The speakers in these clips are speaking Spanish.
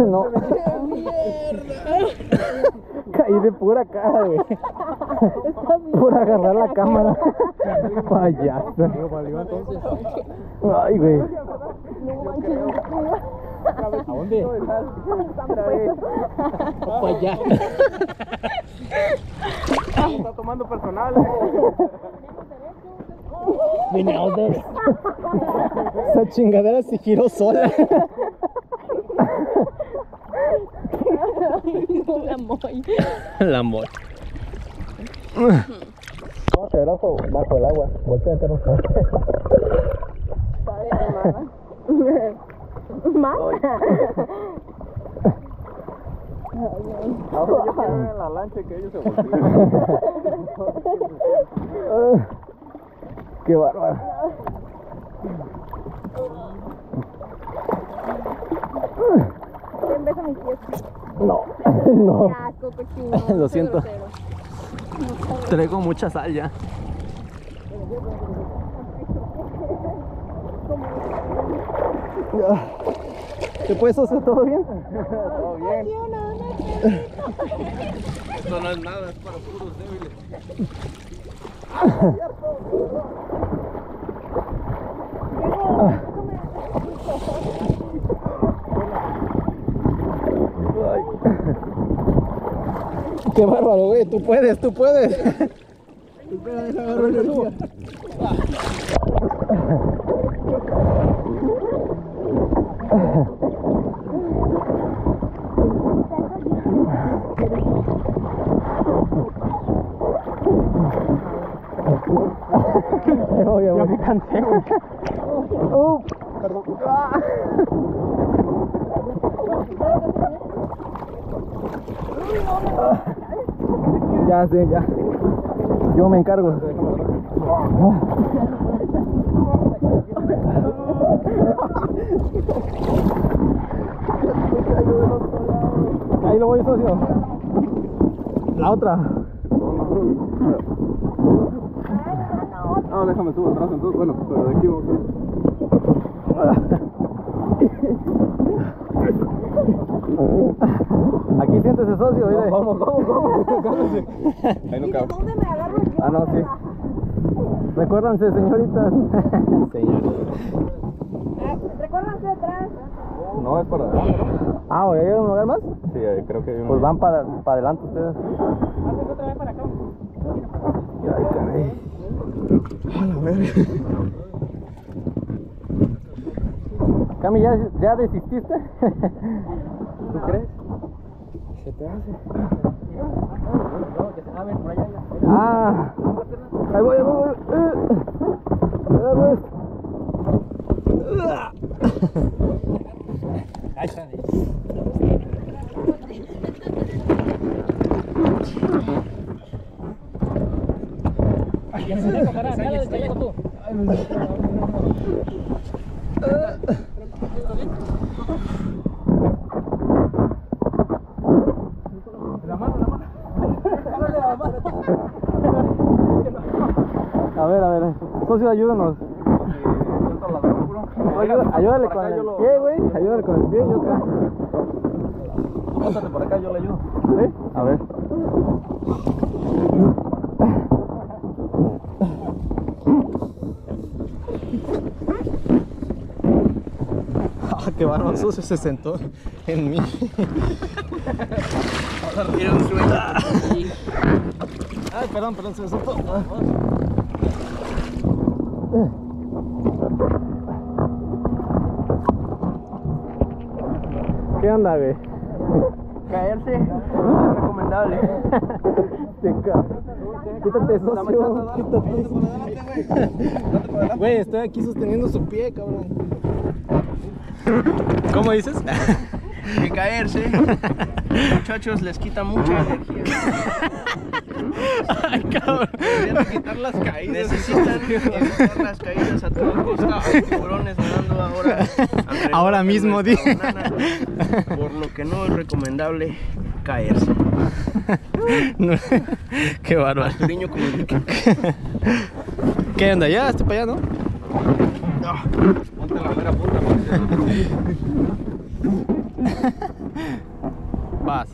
No. Caí de pura cara, güey. Por agarrar la cámara. Payaso. Ay, güey. ¿A dónde? Payaso. Está tomando personal. Vine a ver. Esa chingadera se giró sola. La moy. La amor. Vamos a ver bajo, bajo el agua. Voltea a ¿Más? Ahora yo quiero ver en la lancha que ellos se volvían. Qué bárbaro. Ven, besa mis pies. No, no. Qué asco, cochino. Lo siento. Traigo mucha sal ya. ¿Te puedes hacer todo bien? Todo bien. Esto no es nada, es para puros débiles. Qué bárbaro, güey. Tú puedes, tú puedes. Espera, deja agarrar energía. Ya me cansé. Uh, perdón. Ya sé, ya. Yo me encargo. Ahí lo voy, socio. La otra. No, déjame subo atrás entonces. Bueno, pero de aquí vamos Aquí siéntese, socio. mire. Vamos, vamos, vamos. Cálmese. Ahí no cabe. ¿Dónde me agarro yo? Ah, no, sí. Recuérdense, señoritas. Señoritas. Recuérdense atrás. No, es para adelante, ¿no? Ah, ¿o ¿hay un lugar más? Sí, creo que hay uno. Pues van para, para adelante ustedes. Ay, caray. A la verga. Cami, ¿ya, ¿ya desististe? ¿Tú crees? Se te hace. Ah, ahí voy, ahí voy, voy. Eh. Agarra esto. A ver, a Socio, ayúdanos. Ayúdale, ayúdale con el pie, güey. Ayúdale con el pie, yo acá. Pásate por acá, yo le ayudo. ¿Sí? A ver. Ah, qué bárbaro, socio se sentó en mí. Ay, perdón, perdón, se me soltó. Ah. ¿Qué onda, güey? Caerse es recomendable. Te ca- Quítate, socio. Quítate. Güey, estoy aquí sosteniendo su pie, cabrón. ¿Cómo dices? que caerse, muchachos, les quita mucha energía. Ay, cabrón. Deberían de quitar las caídas. Necesitan evitar las caídas a toda costa. Hay tiburones nadando ahora. Ahora mismo, nuestra di. banana, Por lo que no es recomendable caerse. No, Qué bárbaro. ¿Qué onda? Ya, estoy para allá, ¿no? Ponte la mera punta. Vas.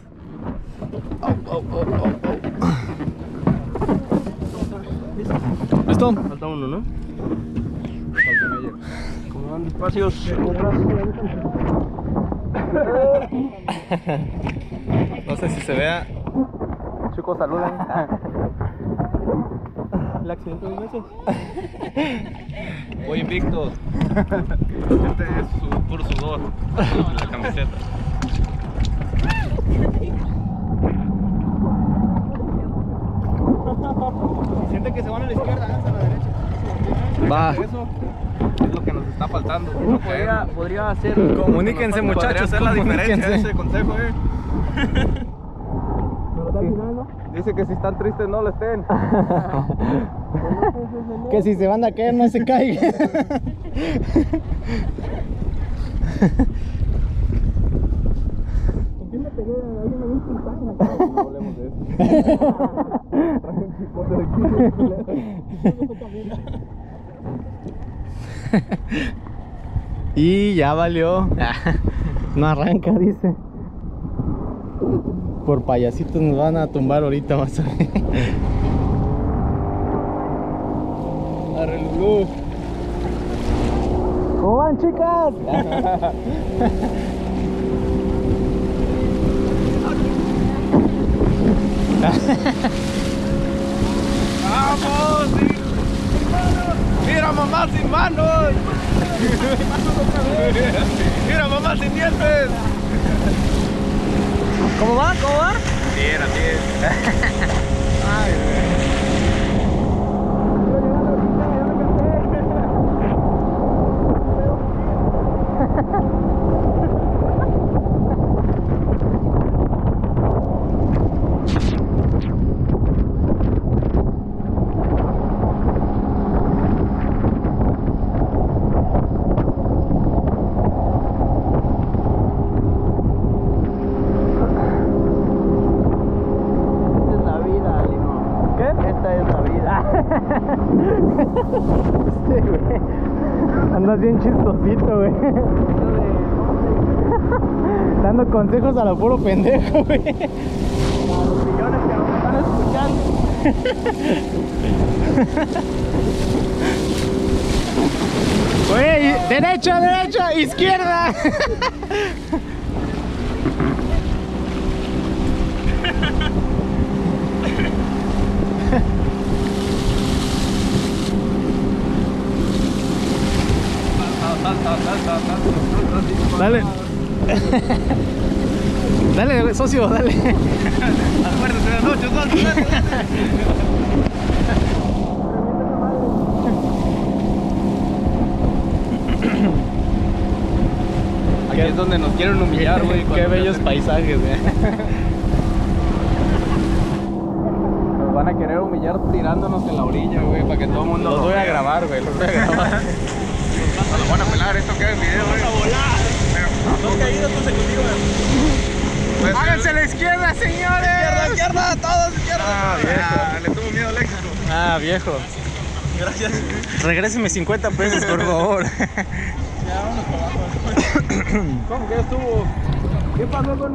¿Listo? Falta uno, ¿no? Como van despacios. No sé si se vea. Chicos, saludan. El accidente dos veces. Voy invicto. Este es su puro sudor. La camiseta. Que se van a la izquierda, háganse a la derecha. Va. Eso es lo que nos está faltando. Uno podría, podría hacer. Comuníquense, Podría muchachos. hacer la diferencia ese consejo, eh. ¿no? Dice que si están tristes no lo estén. Que si se van a caer, no se caigan. ¿Con quién me pegué? Alguien me dio un. No hablemos de eso. Y ya valió. No arranca, dice. Por payasitos nos van a tumbar ahorita más o menos. Arre, Lulú. ¿Cómo van, chicas? ¡Vamos! sí. ¡Mira mamá sin manos! ¡Mira mamá sin dientes! ¿Cómo va? ¿Cómo va? Bien, así es. Esta es la vida, Lino. ¿Qué? Esta es la vida. Sí, güey. Andas bien chistosito, güey. Dando consejos a lo puro pendejo, güey. A los millones que nos están escuchando. Güey, derecha, derecha, izquierda. Dale. Dale, socio, dale. Acuérdate de las dos, Aquí es donde nos quieren humillar, güey. Qué bellos paisajes, güey. Nos van a querer humillar tirándonos en la orilla, güey, para que todo el mundo Los lo voy a grabar, güey, los voy a grabar. Nos lo van a pelar, esto queda en video, güey. Dos caídas consecutivas. Háganse a la izquierda, señores! izquierda, izquierda, todos izquierda. Ah, viejo. le tuvo miedo al éxito. Ah, viejo. Gracias. Regréseme 50 pesos, por favor. Ya, vámonos para abajo. ¿Cómo que estuvo? ¿Qué pasó con